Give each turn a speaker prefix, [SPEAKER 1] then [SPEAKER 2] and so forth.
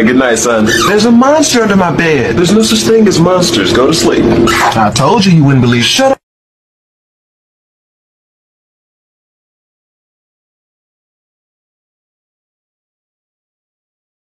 [SPEAKER 1] right, good night, son.
[SPEAKER 2] There's a monster under my bed.
[SPEAKER 1] There's no such thing as monsters. Go to sleep.
[SPEAKER 2] I told you you wouldn't believe. Shut up.